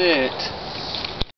it.